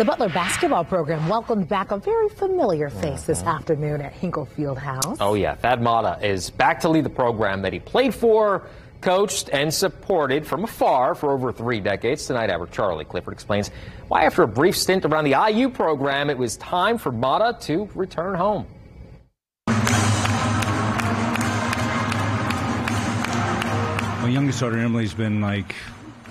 The Butler basketball program welcomed back a very familiar face this afternoon at Hinkle Field House. Oh, yeah. Thad Matta is back to lead the program that he played for, coached, and supported from afar for over three decades. Tonight, our Charlie Clifford explains why, after a brief stint around the IU program, it was time for Matta to return home. My youngest daughter Emily's been like,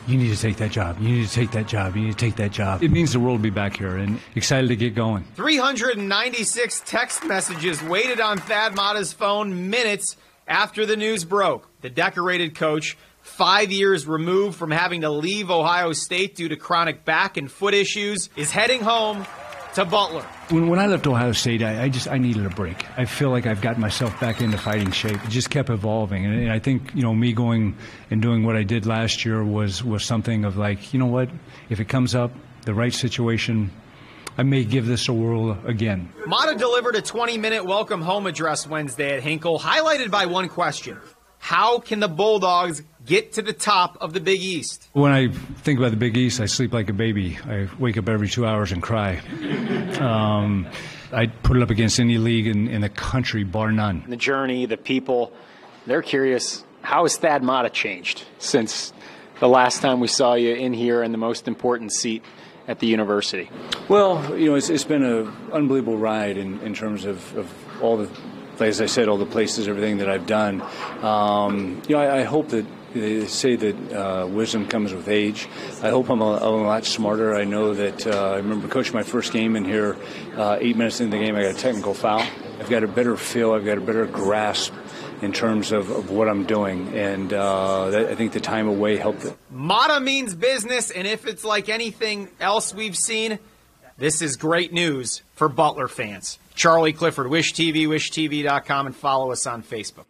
you need to take that job. You need to take that job. You need to take that job. It means the world to be back here and excited to get going. 396 text messages waited on Thad Matta's phone minutes after the news broke. The decorated coach, five years removed from having to leave Ohio State due to chronic back and foot issues, is heading home to Butler. When, when I left Ohio State, I, I, just I needed a break. I feel like I've gotten myself back into fighting shape. It just kept evolving, and, and I think you know me going and doing what I did last year was was something of like you know what, if it comes up, the right situation. I may give this a whirl again. Matta delivered a 20 minute welcome home address Wednesday at Hinkle, highlighted by one question How can the Bulldogs get to the top of the Big East? When I think about the Big East, I sleep like a baby. I wake up every two hours and cry. Um, I'd put it up against any league in, in the country, bar none. The journey, the people, they're curious how has Thad Matta changed since the last time we saw you in here in the most important seat at the university? Well, you know, it's, it's been an unbelievable ride in, in terms of, of all the, as I said, all the places, everything that I've done. Um, you know, I, I hope that they say that uh, wisdom comes with age. I hope I'm a, a lot smarter. I know that uh, I remember coaching my first game in here. Uh, eight minutes into the game, I got a technical foul. I've got a better feel. I've got a better grasp in terms of, of what I'm doing, and uh, that, I think the time away helped it. Matta means business, and if it's like anything else we've seen, this is great news for Butler fans. Charlie Clifford, Wish TV, WishTV.com, and follow us on Facebook.